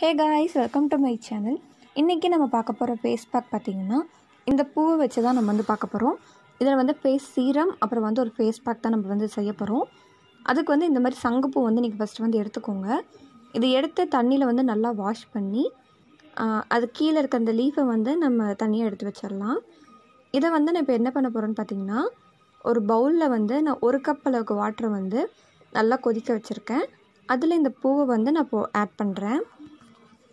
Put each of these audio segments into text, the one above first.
Hey guys welcome to my channel இன்றைக்கி நம்ம பார்க்க போகிற ஃபேஸ் பேக் பார்த்திங்கன்னா இந்த பூவை வச்சு தான் நம்ம வந்து பார்க்க போகிறோம் இதில் வந்து ஃபேஸ் சீரம் அப்புறம் வந்து ஒரு ஃபேஸ் பேக் தான் நம்ம வந்து செய்ய போகிறோம் அதுக்கு வந்து இந்த மாதிரி சங்குப்பூ வந்து நீங்கள் ஃபஸ்ட்டு வந்து எடுத்துக்கோங்க. இது எடுத்து தண்ணியில் வந்து நல்லா வாஷ் பண்ணி அது கீழே இருக்க அந்த லீஃபை வந்து நம்ம தனியாக எடுத்து வச்சிடலாம். இதை வந்து நான் இப்போ என்ன பண்ண போகிறேன்னு பார்த்தீங்கன்னா ஒரு பவுலில் வந்து நான் ஒரு கப் அளவுக்கு வாட்டரை வந்து நல்லா கொதிக்க வச்சுருக்கேன். அதில் இந்த பூவை வந்து நான் இப்போ ஆட் பண்ணுறேன்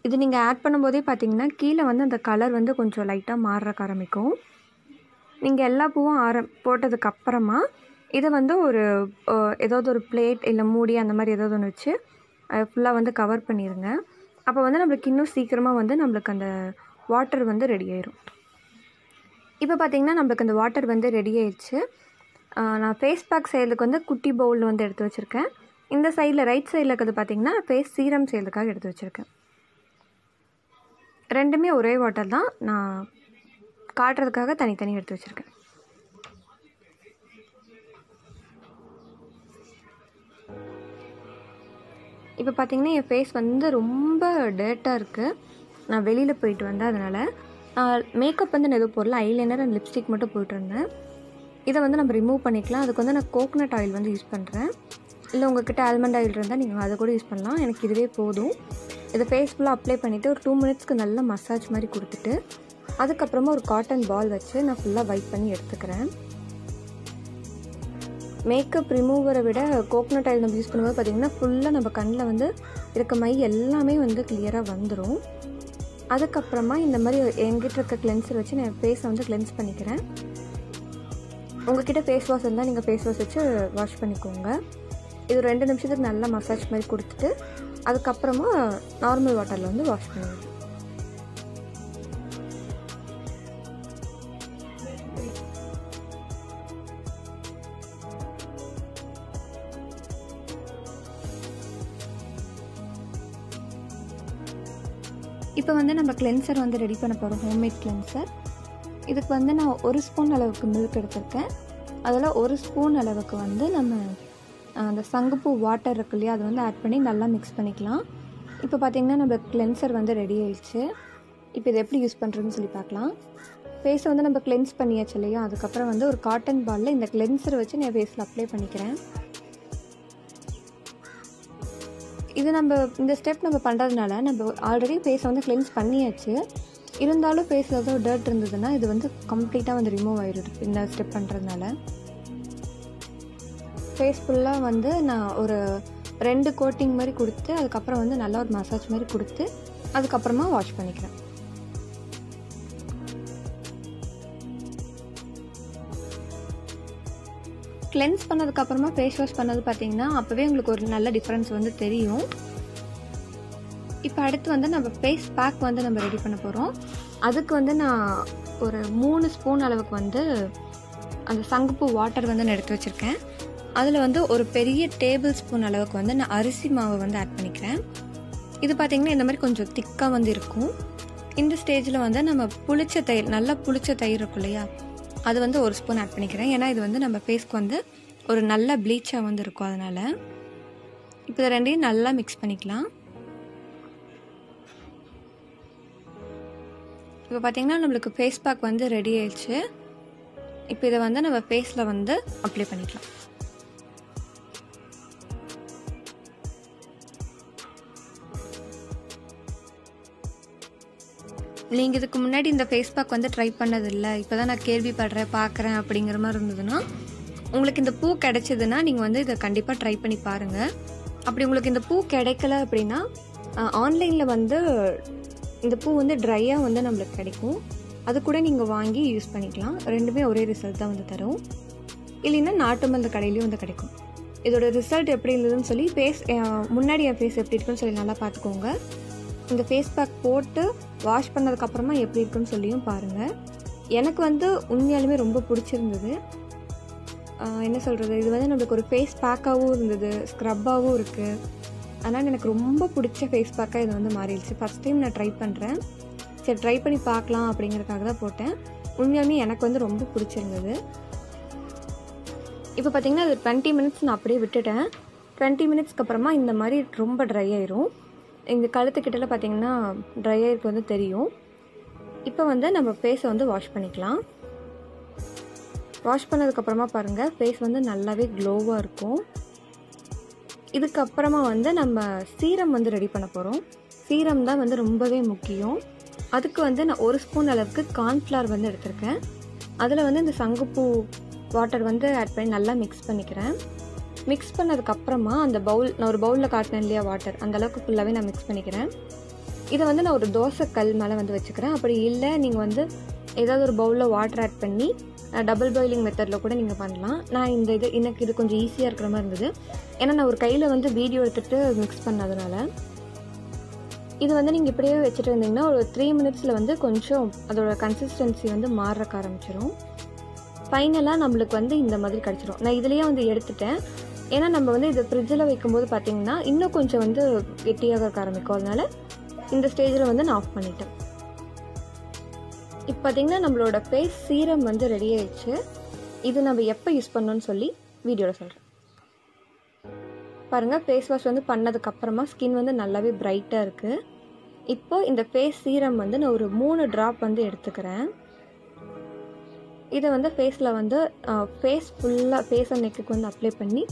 இது நீங்கள் ஆட் பண்ணும்போதே பார்த்தீங்கன்னா கீழே வந்து அந்த கலர் வந்து கொஞ்சம் லைட்டாக மாறுறக்கு ஆரம்பிக்கும். நீங்கள் எல்லா பூவும் ஆர போட்டதுக்கப்புறமா இதை வந்து ஒரு ஏதாவது ஒரு பிளேட் இல்லை மூடி அந்த மாதிரி ஏதாவது ஒன்று வச்சு ஃபுல்லாக வந்து கவர் பண்ணிடுங்க அப்போ வந்து நம்மளுக்கு இன்னும் சீக்கிரமாக வந்து நம்மளுக்கு அந்த வாட்டர் வந்து ரெடி ஆயிரும். இப்போ பார்த்தீங்கன்னா நம்மளுக்கு அந்த வாட்டர் வந்து ரெடி ஆயிடுச்சு நான் ஃபேஸ் பேக் செய்கிறதுக்கு வந்து குட்டி பவுல் வந்து எடுத்து வச்சுருக்கேன். இந்த சைடில் ரைட் சைடில் இருக்கிறது பார்த்தீங்கன்னா ஃபேஸ் சீரம் செய்கிறதுக்காக எடுத்து வச்சுருக்கேன். ரெண்டுமே ஒரே வாட்டர் தான். நான் காட்டுறதுக்காக தனித்தனி எடுத்து வச்சுருக்கேன். இப்போ பார்த்தீங்கன்னா என் ஃபேஸ் வந்து ரொம்ப டேட்டாக இருக்குது நான் வெளியில் போயிட்டு வந்தேன் அதனால். மேக்கப் வந்து நான் எதுவும் போடல. ஐலைனர் அண்ட் லிப்ஸ்டிக் மட்டும் போயிட்டு இருந்தேன் இதை வந்து நம்ம ரிமூவ் பண்ணிக்கலாம். அதுக்கு வந்து நான் கோகனட் ஆயில் வந்து யூஸ் பண்ணுறேன் இல்லை உங்ககிட்ட ஆல்மண்ட் ஆயில் இருந்தால் நீங்கள் அதை கூட யூஸ் பண்ணலாம். எனக்கு இதுவே போதும். இதை ஃபேஸ் ஃபுல்லாக அப்ளை பண்ணிவிட்டு ஒரு டூ மினிட்ஸ்க்கு நல்லா மசாஜ் மாதிரி கொடுத்துட்டு அதுக்கப்புறமா ஒரு காட்டன் பால் வச்சு நான் ஃபுல்லாக வைப் பண்ணி எடுத்துக்கிறேன். மேக்கப் ரிமூவரை விட கோகோனட் ஆயில் நம்ம யூஸ் பண்ணும்போது பார்த்திங்கன்னா ஃபுல்லாக நம்ம கண்ணில் வந்து இருக்க மை எல்லாமே வந்து கிளியராக வந்துடும் அதுக்கப்புறமா இந்த மாதிரி என்கிட்ட இருக்க கிளென்சர் வச்சு நான் ஃபேஸை வந்து கிளென்ஸ் பண்ணிக்கிறேன். உங்ககிட்ட ஃபேஸ் வாஷ் இருந்தால் நீங்கள் ஃபேஸ் வாஷ் வச்சு வாஷ் பண்ணிக்கோங்க. இது ரெண்டு நிமிஷத்துக்கு நல்லா மசாஜ் மாதிரி கொடுத்துட்டு அதுக்கப்புறமா நார்மல் வாட்டரில் வந்து வாஷ் பண்ணுவோம் இப்போ வந்து நம்ம கிளென்சர் வந்து ரெடி பண்ண போகிறோம் ஹோம்மேட் கிளென்சர் இதுக்கு வந்து நான் ஒரு ஸ்பூன் அளவுக்கு மில்க் எடுத்திருக்கேன். அதில் ஒரு ஸ்பூன் அளவுக்கு வந்து நம்ம அந்த சங்குப்பூ வாட்டர் இருக்கு இல்லையா அது வந்து ஆட் பண்ணி நல்லா மிக்ஸ் பண்ணிக்கலாம். இப்போ பார்த்தீங்கன்னா நம்ம கிளென்சர் வந்து ரெடி ஆயிடுச்சு. இப்போ இதை எப்படி யூஸ் பண்ணுறதுன்னு சொல்லி பார்க்கலாம். ஃபேஸை வந்து நம்ம கிளென்ஸ் பண்ணியாச்சு இல்லையா அதுக்கப்புறம் வந்து ஒரு காட்டன் பாலில் இந்த கிளென்சர் வச்சு நான் ஃபேஸில் அப்ளை பண்ணிக்கிறேன். இது நம்ம இந்த ஸ்டெப் நம்ம பண்ணுறதுனால நம்ம ஆல்ரெடி ஃபேஸை வந்து கிளென்ஸ் பண்ணியாச்சு. இருந்தாலும் ஃபேஸில் ஏதோ டர்ட் இருந்ததுன்னா இது வந்து கம்ப்ளீட்டாக வந்து ரிமூவ் ஆயிடுது இந்த ஸ்டெப் பண்ணுறதுனால ஃபேஸ் ஃபுல்லாக வந்து நான் ஒரு ரெண்டு கோட்டிங் மாதிரி கொடுத்து அதுக்கப்புறம் வந்து நல்லா ஒரு மசாஜ் மாதிரி கொடுத்து அதுக்கப்புறமா வாஷ் பண்ணிக்கிறேன். கிளென்ஸ் பண்ணதுக்கப்புறமா ஃபேஸ் வாஷ் பண்ணது பார்த்தீங்கன்னா அப்போவே உங்களுக்கு ஒரு நல்ல டிஃப்ரென்ஸ் வந்து தெரியும். இப்போ அடுத்து வந்து நம்ம ஃபேஸ் பேக் வந்து நம்ம ரெடி பண்ண போகிறோம் அதுக்கு வந்து நான் ஒரு மூணு ஸ்பூன் அளவுக்கு வந்து அந்த சங்குப்பூ வாட்டர் வந்து நான் எடுத்து வச்சுருக்கேன். அதில் வந்து ஒரு பெரிய டேபிள் ஸ்பூன் அளவுக்கு வந்து நான் அரிசி மாவை வந்து ஆட் பண்ணிக்கிறேன். இது பார்த்திங்கன்னா இந்த மாதிரி கொஞ்சம் திக்காக வந்து இருக்கும். இந்த ஸ்டேஜில் வந்து நம்ம புளிச்ச தயிர் நல்லா புளிச்ச தயிர் இருக்கும் இல்லையா? அது வந்து ஒரு ஸ்பூன் ஆட் பண்ணிக்கிறேன். ஏன்னா இது வந்து நம்ம ஃபேஸ்க்கு வந்து ஒரு நல்ல ப்ளீச்சாக வந்து இருக்கும் அதனால். இப்போ இதை ரெண்டையும் நல்லா மிக்ஸ் பண்ணிக்கலாம். இப்போ பார்த்தீங்கன்னா நம்மளுக்கு ஃபேஸ் பேக் வந்து ரெடி ஆயிடுச்சு. இப்போ இதை வந்து நம்ம ஃபேஸில் வந்து அப்ளை பண்ணிக்கலாம். நீங்கள் இதுக்கு முன்னாடி இந்த ஃபேஸ் பேக் வந்து ட்ரை பண்ணதில்லை. இப்போ தான் நான் கேள்விப்படுறேன் பார்க்குறேன் அப்படிங்கிற மாதிரி இருந்ததுன்னா உங்களுக்கு இந்த பூ கிடைச்சதுன்னா நீங்கள் வந்து இதை கண்டிப்பாக ட்ரை பண்ணி பாருங்கள் அப்படி உங்களுக்கு இந்த பூ கிடைக்கல அப்படின்னா ஆன்லைனில் வந்து இந்த பூ வந்து ட்ரையாக வந்து நம்மளுக்கு கிடைக்கும். அது கூட நீங்கள் வாங்கி யூஸ் பண்ணிக்கலாம். ரெண்டுமே ஒரே ரிசல்ட் தான் வந்து தரும். இல்லைன்னா நாட்டு மருந்து கடையிலையும் வந்து கிடைக்கும். இதோட ரிசல்ட் எப்படி இருந்ததுன்னு சொல்லி ஃபேஸ் முன்னாடி என் ஃபேஸ் எப்படி இருக்குன்னு சொல்லி நல்லா பார்த்துக்கோங்க. இந்த ஃபேஸ் பேக் போட்டு வாஷ் பண்ணதுக்கப்புறமா எப்படி இருக்குன்னு சொல்லியும் பாருங்கள் எனக்கு வந்து உண்மையாலுமே ரொம்ப பிடிச்சிருந்தது. என்ன சொல்கிறது இது வந்து நம்மளுக்கு ஒரு ஃபேஸ் பேக்காகவும் இருந்தது ஸ்க்ரப்பாகவும் இருக்குது அதனால் எனக்கு ரொம்ப பிடிச்ச ஃபேஸ் பேக்காக இது வந்து மாறிடுச்சு. ஃபஸ்ட் டைம் நான் ட்ரை பண்ணுறேன் சரி ட்ரை பண்ணி பார்க்கலாம் அப்படிங்கிறதுக்காக தான் போட்டேன். உண்மையாலுமே எனக்கு வந்து ரொம்ப பிடிச்சிருந்தது. இப்போ பார்த்தீங்கன்னா அது டுவெண்ட்டி மினிட்ஸ் நான் அப்படியே விட்டுட்டேன். டுவெண்ட்டி மினிட்ஸ்க்கு அப்புறமா இந்த மாதிரி ரொம்ப ட்ரை ஆயிரும். இந்த கழுத்துக்கிட்டலாம் பார்த்தீங்கன்னா ட்ரை ஆயிருக்கு வந்து தெரியும். இப்போ வந்து நம்ம ஃபேஸை வந்து வாஷ் பண்ணிக்கலாம். வாஷ் பண்ணதுக்கப்புறமா பாருங்கள் ஃபேஸ் வந்து நல்லாவே க்ளோவாக இருக்கும். இதுக்கப்புறமா வந்து நம்ம சீரம் வந்து ரெடி பண்ண போகிறோம் சீரம் தான் வந்து ரொம்பவே முக்கியம். அதுக்கு வந்து நான் ஒரு ஸ்பூன் அளவுக்கு கார்ன்ஃப்ளவர் வந்து எடுத்திருக்கேன். அதில் வந்து இந்த சங்குப்பூ வாட்டர் வந்து ஆட் பண்ணி நல்லா மிக்ஸ் பண்ணிக்கிறேன். மிக்ஸ் பண்ணதுக்கப்புறமா அந்த பவுல் நான் ஒரு பவுலில் காட்டினேன் இல்லையா வாட்டர் அந்த அளவுக்கு ஃபுல்லாகவே நான் மிக்ஸ் பண்ணிக்கிறேன். இதை வந்து நான் ஒரு தோசை கல் மேலே வந்து வச்சுக்கிறேன். அப்படி இல்லை நீங்கள் வந்து ஏதாவது ஒரு பவுலில் வாட்டர் ஆட் பண்ணி டபுள் பாயிலிங் மெத்தடில் கூட நீங்கள் பண்ணலாம். நான் இந்த இது எனக்கு இது கொஞ்சம் ஈஸியாக இருக்கிற மாதிரி இருந்தது. ஏன்னா நான் ஒரு கையில் வந்து வீடியோ எடுத்துகிட்டு மிக்ஸ் பண்ணதுனால. இது வந்து நீங்கள் இப்படியே வச்சுட்டு இருந்தீங்கன்னா ஒரு த்ரீ மினிட்ஸில் வந்து கொஞ்சம் அதோட கன்சிஸ்டன்சி வந்து மாறக்க ஆரம்பிச்சிடும் ஃபைனலாக நம்மளுக்கு வந்து இந்த மாதிரி கிடச்சிரும். நான் இதுலேயே வந்து எடுத்துட்டேன். ஏன்னா நம்ம வந்து இது ஃப்ரிட்ஜில் வைக்கும்போது பார்த்தீங்கன்னா இன்னும் கொஞ்சம் வந்து கெட்டியாக இருக்க ஆரம்பிக்கும். அதனால இந்த ஸ்டேஜில் வந்து நான் ஆஃப் பண்ணிட்டேன். இப்போ பார்த்தீங்கன்னா நம்மளோட ஃபேஸ் சீரம் வந்து ரெடி ஆயிடுச்சு. இது நம்ம எப்போ யூஸ் பண்ணோன்னு சொல்லி வீடியோவில் சொல்கிறேன் பாருங்கள் ஃபேஸ் வாஷ் வந்து பண்ணதுக்கப்புறமா ஸ்கின் வந்து நல்லாவே பிரைட்டாக இருக்குது இப்போ இந்த ஃபேஸ் சீரம் வந்து நான் ஒரு மூணு ட்ராப் வந்து எடுத்துக்கிறேன். இதை வந்து ஃபேஸில் வந்து ஃபேஸ் ஃபுல்லாக ஃபேஸ் அண்ட் நெக்குக்கு வந்து அப்ளை பண்ணி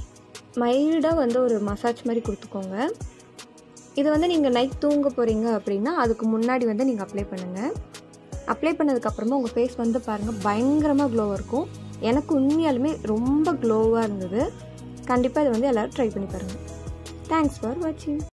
மைல்டாக வந்து ஒரு மசாஜ் மாதிரி கொடுத்துக்கோங்க. இது வந்து நீங்கள் நைட் தூங்க போகிறீங்க அப்படின்னா அதுக்கு முன்னாடி வந்து நீங்கள் அப்ளை பண்ணுங்கள் அப்ளை பண்ணதுக்கப்புறமா உங்கள் ஃபேஸ் வந்து பாருங்கள் பயங்கரமாக க்ளோவாக இருக்கும். எனக்கு உண்மையாலுமே ரொம்ப க்ளோவாக இருந்தது. கண்டிப்பாக இதை வந்து எல்லோரும் ட்ரை பண்ணி பாருங்கள் தேங்க்ஸ் ஃபார் வாட்சிங்